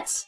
nuts